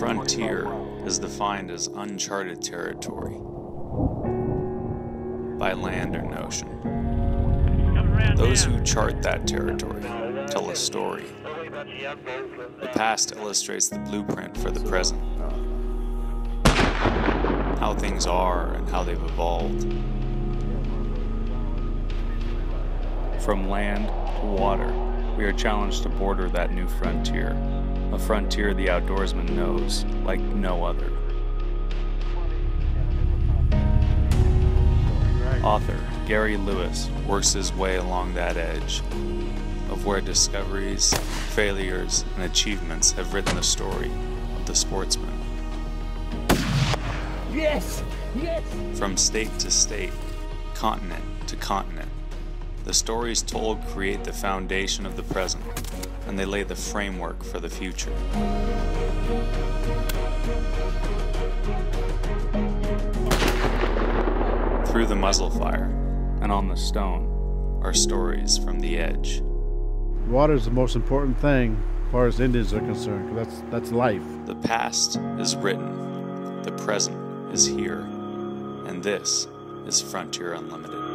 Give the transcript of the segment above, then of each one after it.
frontier is defined as uncharted territory by land or notion. Those who chart that territory tell a story. The past illustrates the blueprint for the present, how things are and how they've evolved. From land to water, we are challenged to border that new frontier, a frontier the outdoorsman knows like no other. Author Gary Lewis works his way along that edge of where discoveries, failures, and achievements have written the story of the sportsman. Yes! Yes! From state to state, continent to continent, the stories told create the foundation of the present, and they lay the framework for the future. Through the muzzle fire and on the stone are stories from the edge. Water is the most important thing as far as Indians are concerned. That's that's life. The past is written, the present is here, and this is Frontier Unlimited.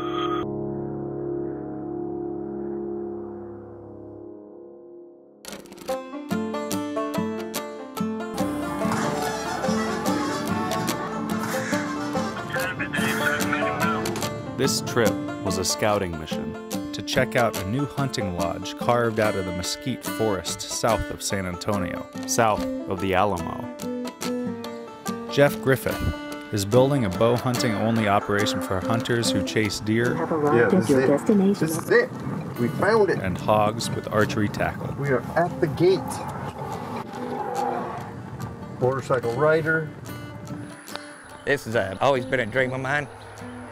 This trip was a scouting mission to check out a new hunting lodge carved out of the mesquite forest south of San Antonio, south of the Alamo. Jeff Griffith is building a bow hunting only operation for hunters who chase deer have Yeah, this your is it. destination. This is it. We found it. and hogs with archery tackle. We are at the gate. Motorcycle rider. This has always been a dream of mine,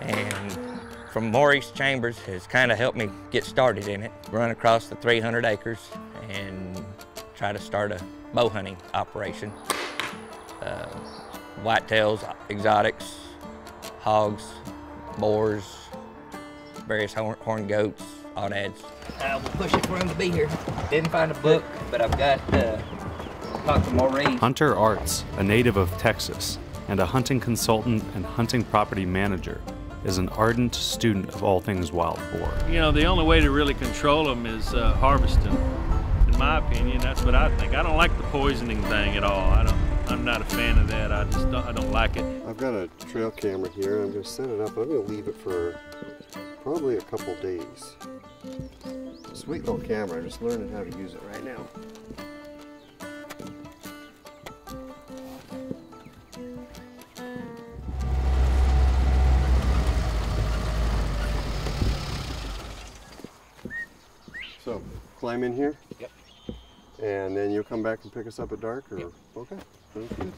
and from Maurice Chambers has kind of helped me get started in it. Run across the 300 acres and try to start a bow hunting operation. Uh, whitetails, exotics, hogs, boars, various horn, horn goats, onads. Uh, I will push it for him to be here. Didn't find a book, but I've got uh, talked to Maurice. Hunter Arts, a native of Texas and a hunting consultant and hunting property manager, is an ardent student of all things wild boar. You know, the only way to really control them is uh, harvesting. In my opinion, that's what I think. I don't like the poisoning thing at all. I don't. I'm not a fan of that. I just don't. I don't like it. I've got a trail camera here. I'm going to set it up. I'm going to leave it for probably a couple days. Sweet little camera. I'm just learning how to use it right now. Climb in here? Yep. And then you'll come back and pick us up at dark? Or Okay. Sounds good.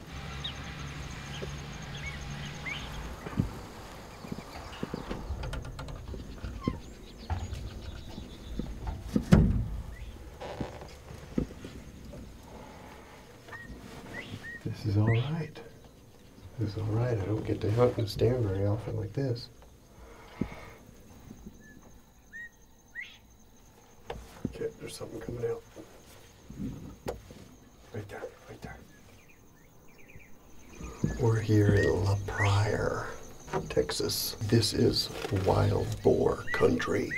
This is all right. This is all right. I don't get to hunt and stand very often like this. Okay, there's something coming out. Right there, right there. We're here in La Pryor, Texas. This is wild boar country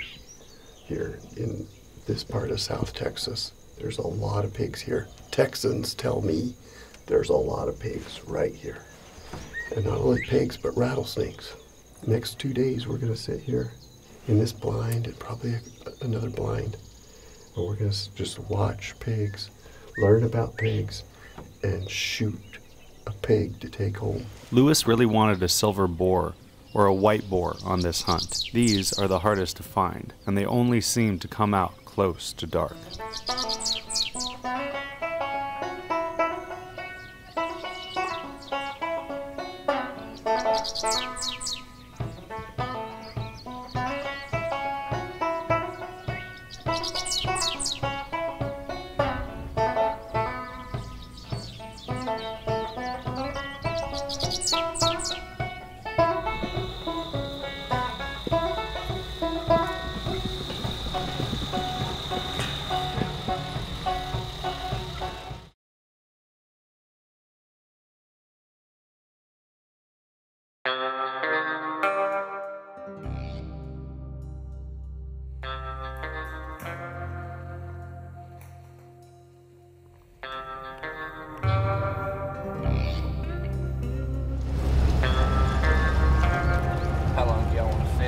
here in this part of South Texas. There's a lot of pigs here. Texans tell me there's a lot of pigs right here. And not only pigs, but rattlesnakes. Next two days, we're going to sit here in this blind and probably another blind. And we're going to just watch pigs, learn about pigs, and shoot a pig to take home. Lewis really wanted a silver boar or a white boar on this hunt. These are the hardest to find, and they only seem to come out close to dark.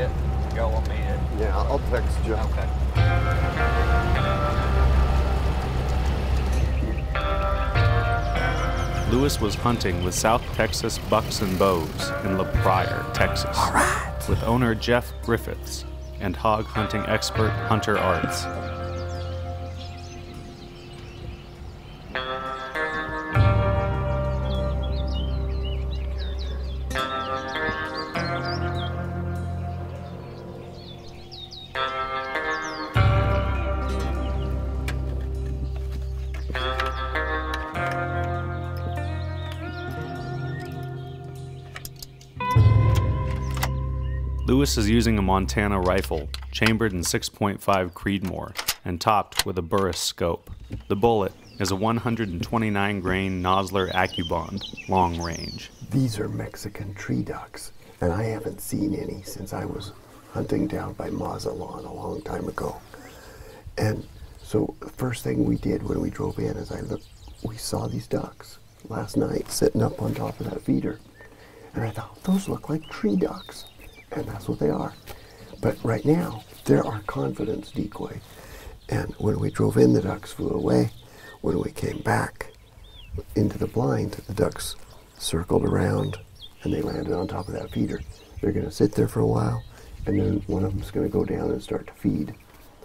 it, go on me. Eh? Yeah, I'll text you. Okay. Lewis was hunting with South Texas Bucks and Bows in La Pryor, Texas, with owner Jeff Griffiths and hog hunting expert Hunter Arts. Lewis is using a Montana rifle, chambered in 6.5 Creedmoor and topped with a Burris scope. The bullet is a 129 grain Nosler AccuBond, long range. These are Mexican tree ducks, and I haven't seen any since I was hunting down by Mazatlan a long time ago. And so the first thing we did when we drove in is I looked, we saw these ducks last night sitting up on top of that feeder. And I thought, those look like tree ducks. And that's what they are. But right now, they're our confidence decoy. And when we drove in, the ducks flew away. When we came back into the blind, the ducks circled around and they landed on top of that feeder. They're going to sit there for a while, and then one of them's going to go down and start to feed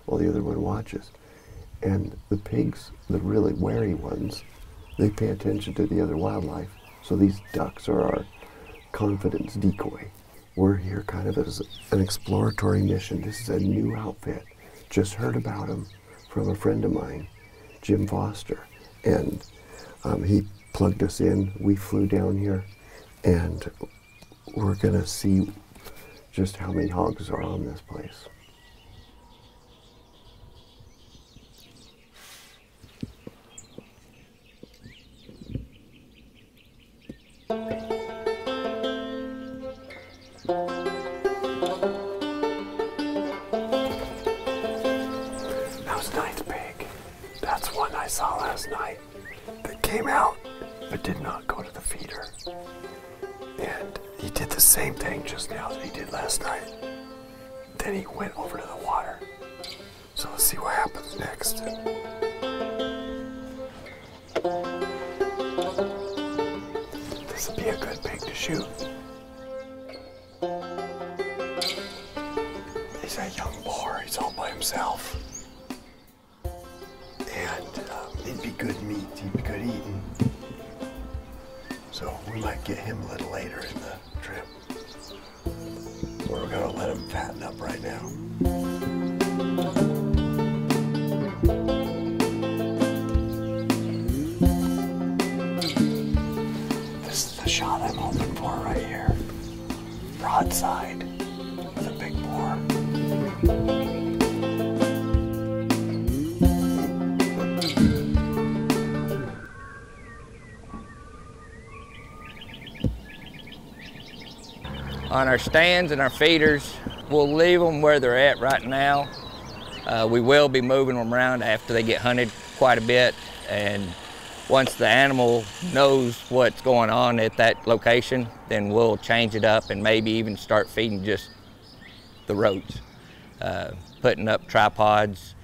while the other one watches. And the pigs, the really wary ones, they pay attention to the other wildlife. So these ducks are our confidence decoy. We're here kind of as an exploratory mission. This is a new outfit. Just heard about them from a friend of mine, Jim Foster. And um, he plugged us in. We flew down here, and we're going to see just how many hogs are on this place. Went over to the water. So let's see what happens next. This would be a good pig to shoot. He's a young boar. He's all by himself. And um, he'd be good meat. He'd be good eating. So we might get him a little later in the trip. We're gonna let him fatten up now. This is the shot I'm hoping for right here. Broadside with a big boar. on our stands and our feeders. We'll leave them where they're at right now. Uh, we will be moving them around after they get hunted quite a bit. And once the animal knows what's going on at that location, then we'll change it up and maybe even start feeding just the roads. Uh, putting up tripods,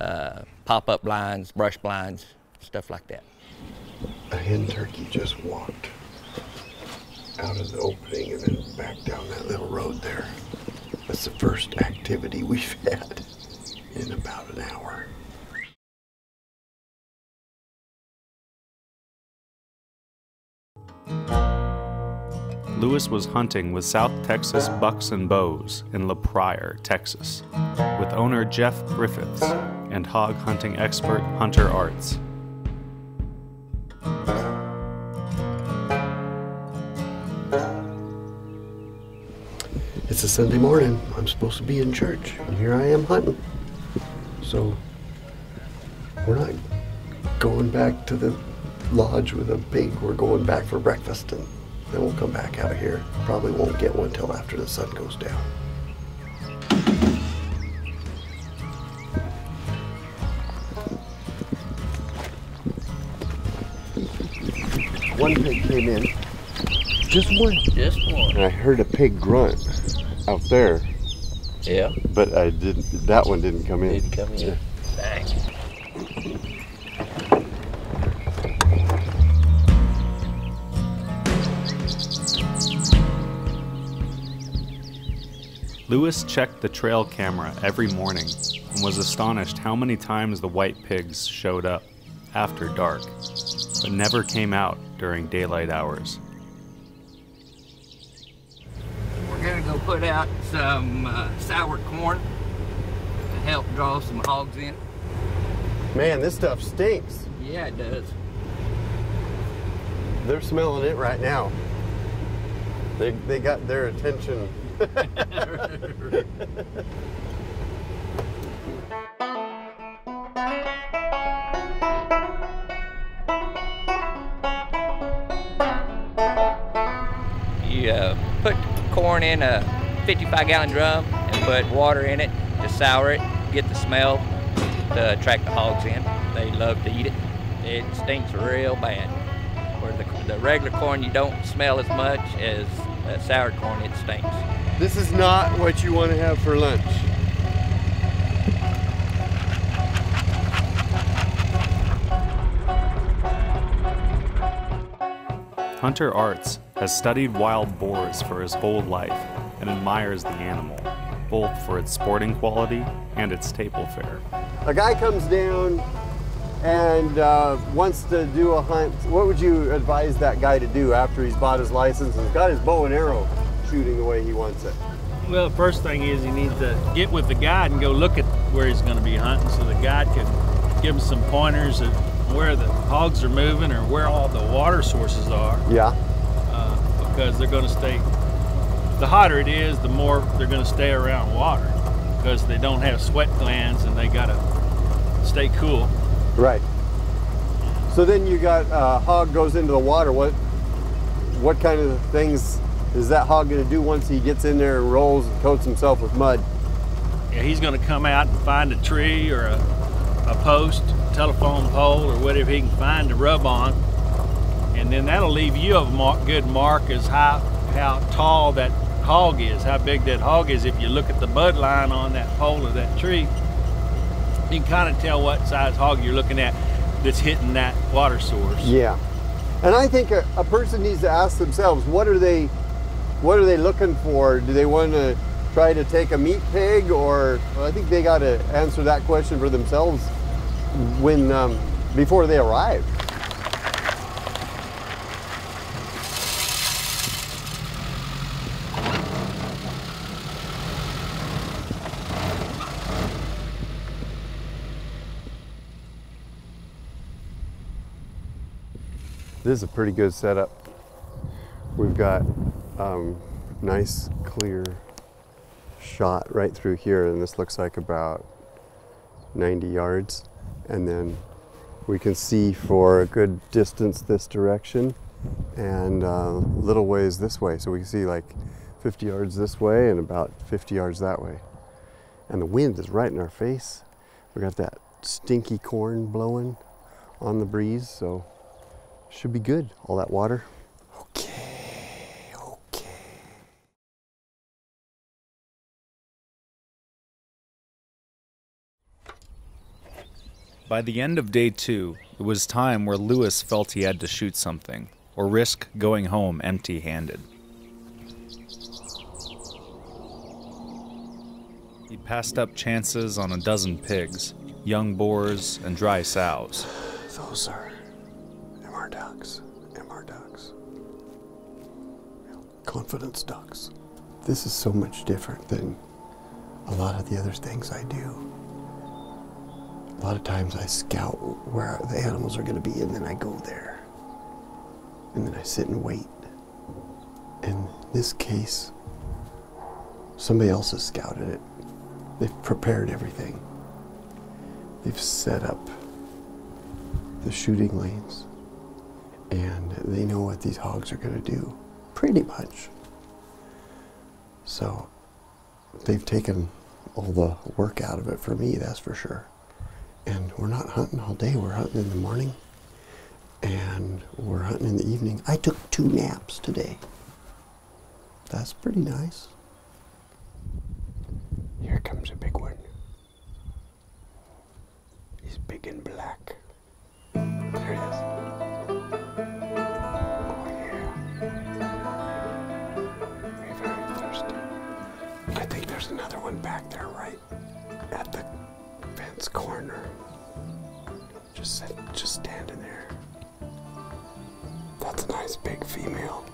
uh, pop-up blinds, brush blinds, stuff like that. A hen turkey just walked out of the opening and then back down that little road there. That's the first activity we've had in about an hour. Lewis was hunting with South Texas Bucks and Bows in La Pryor, Texas, with owner Jeff Griffiths and hog hunting expert Hunter Arts. It's a Sunday morning. I'm supposed to be in church, and here I am hunting. So we're not going back to the lodge with a pig. We're going back for breakfast, and then we'll come back out here. Probably won't get one till after the sun goes down. One pig came in. Just one. Just one. And I heard a pig grunt out there. Yeah. But I didn't. That one didn't come in. Didn't come in. Dang. Lewis checked the trail camera every morning and was astonished how many times the white pigs showed up after dark, but never came out during daylight hours. Put out some uh, sour corn to help draw some hogs in. Man, this stuff stinks. Yeah, it does. They're smelling it right now. They, they got their attention. corn in a 55 gallon drum and put water in it to sour it, get the smell to attract the hogs in. They love to eat it. It stinks real bad. Where the, the regular corn you don't smell as much as that sour corn, it stinks. This is not what you want to have for lunch. Hunter Arts has studied wild boars for his whole life and admires the animal, both for its sporting quality and its table fare. A guy comes down and uh, wants to do a hunt. What would you advise that guy to do after he's bought his license and got his bow and arrow shooting the way he wants it? Well, the first thing is he needs to get with the guide and go look at where he's going to be hunting so the guide can give him some pointers of where the hogs are moving or where all the water sources are Yeah. Because they're going to stay, the hotter it is, the more they're going to stay around water because they don't have sweat glands and they got to stay cool. Right. So then you got uh, hog goes into the water. What what kind of things is that hog going to do once he gets in there and rolls and coats himself with mud? Yeah, he's going to come out and find a tree or a, a post, telephone pole, or whatever he can find to rub on. And then that'll leave you a mark, good mark as how, how tall that hog is, how big that hog is. If you look at the bud line on that pole of that tree, you can kind of tell what size hog you're looking at that's hitting that water source. Yeah. And I think a, a person needs to ask themselves, what are they what are they looking for? Do they want to try to take a meat pig or well, I think they got to answer that question for themselves when um, before they arrive. This is a pretty good setup. We've got um, nice clear shot right through here and this looks like about 90 yards. And then we can see for a good distance this direction and a little ways this way. So we can see like 50 yards this way and about 50 yards that way. And the wind is right in our face. We got that stinky corn blowing on the breeze so should be good all that water okay okay By the end of day two, it was time where Lewis felt he had to shoot something, or risk going home empty handed. He passed up chances on a dozen pigs, young boars, and dry sows. Those are Confidence ducks. This is so much different than a lot of the other things I do. A lot of times I scout where the animals are going to be and then I go there. And then I sit and wait. And in this case, somebody else has scouted it. They've prepared everything. They've set up the shooting lanes and they know what these hogs are going to do pretty much so they've taken all the work out of it for me that's for sure and we're not hunting all day we're hunting in the morning and we're hunting in the evening i took two naps today that's pretty nice Here comes a big one. He's big and black. There he is. There's another one back there, right at the fence corner. Just sit, just standing there. That's a nice big female.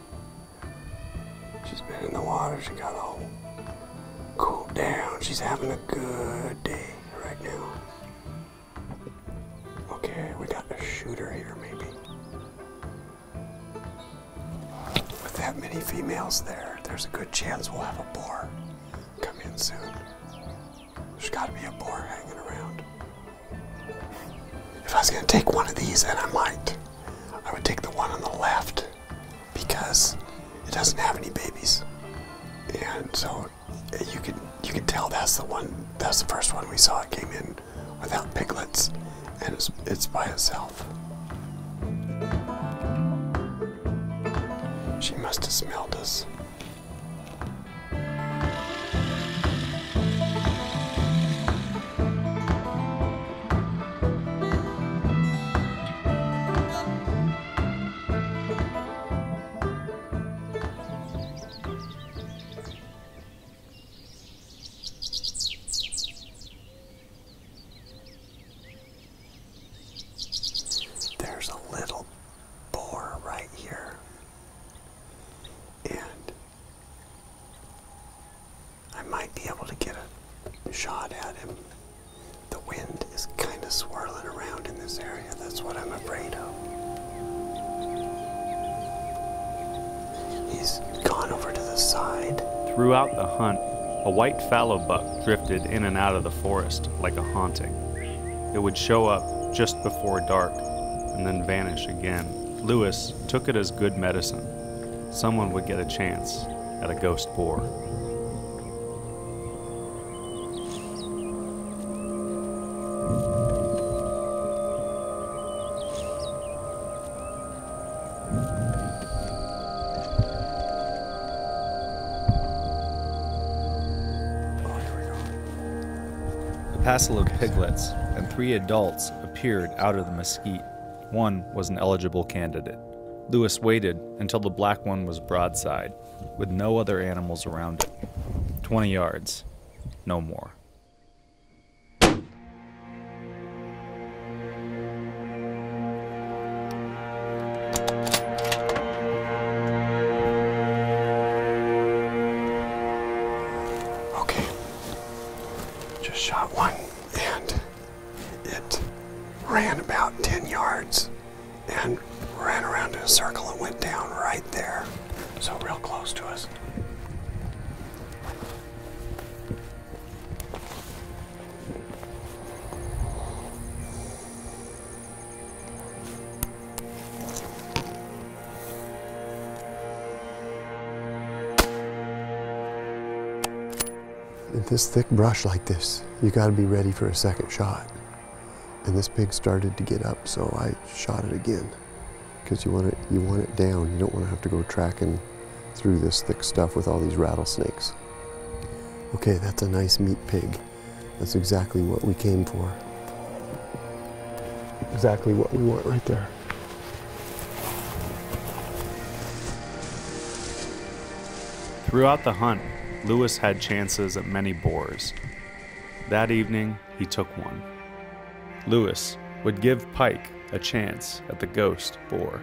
She's been in the water. She got all cooled down. She's having a good day right now. Okay, we got a shooter here, maybe. With that many females there, there's a good chance we'll have a boar soon. There's got to be a boar hanging around. If I was going to take one of these, and I might, I would take the one on the left because it doesn't have any babies, and so eh, you can you can tell that's the one. That's the first one we saw. It came in without piglets, and it's it's by itself. She must have smelled us. Throughout the hunt, a white fallow buck drifted in and out of the forest like a haunting. It would show up just before dark and then vanish again. Lewis took it as good medicine. Someone would get a chance at a ghost boar. Passel of piglets and three adults appeared out of the mesquite. One was an eligible candidate. Lewis waited until the black one was broadside, with no other animals around it. Twenty yards, no more. Thick brush like this, you got to be ready for a second shot. And this pig started to get up, so I shot it again. Because you want it, you want it down. You don't want to have to go tracking through this thick stuff with all these rattlesnakes. Okay, that's a nice meat pig. That's exactly what we came for. Exactly what we want right there. Throughout the hunt, Lewis had chances at many boars. That evening, he took one. Lewis would give Pyke a chance at the ghost boar.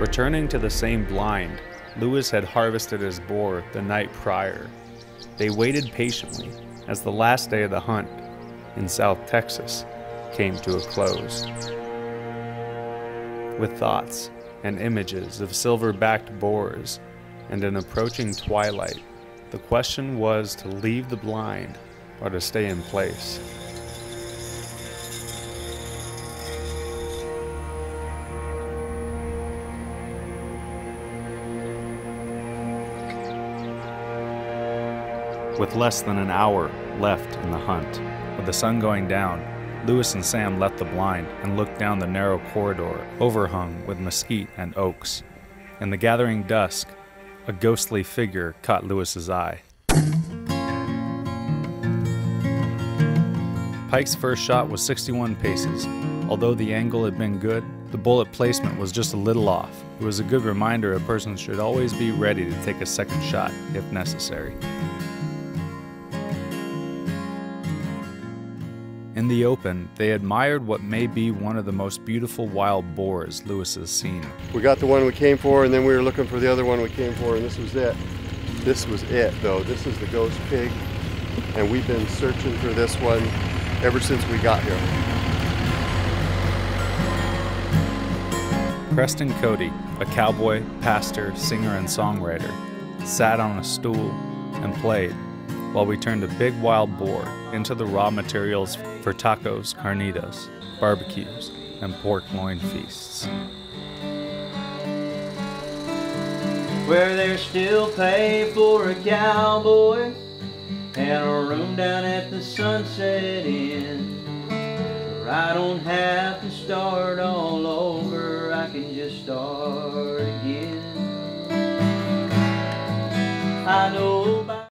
Returning to the same blind, Lewis had harvested his boar the night prior. They waited patiently as the last day of the hunt in South Texas came to a close. With thoughts and images of silver backed boars and an approaching twilight, the question was to leave the blind or to stay in place. With less than an hour left in the hunt, with the sun going down, Lewis and Sam left the blind and looked down the narrow corridor overhung with mesquite and oaks. In the gathering dusk, a ghostly figure caught Lewis's eye. Pyke's first shot was 61 paces. Although the angle had been good, the bullet placement was just a little off. It was a good reminder a person should always be ready to take a second shot if necessary. In the open, they admired what may be one of the most beautiful wild boars Lewis has seen. We got the one we came for, and then we were looking for the other one we came for, and this was it. This was it, though. This is the ghost pig, and we've been searching for this one ever since we got here. Preston Cody, a cowboy, pastor, singer, and songwriter, sat on a stool and played while we turned a big wild boar into the raw materials for tacos, carnitas, barbecues, and pork loin feasts. Where there's still pay for a cowboy and a room down at the Sunset Inn. Where I don't have to start all over, I can just start again. I know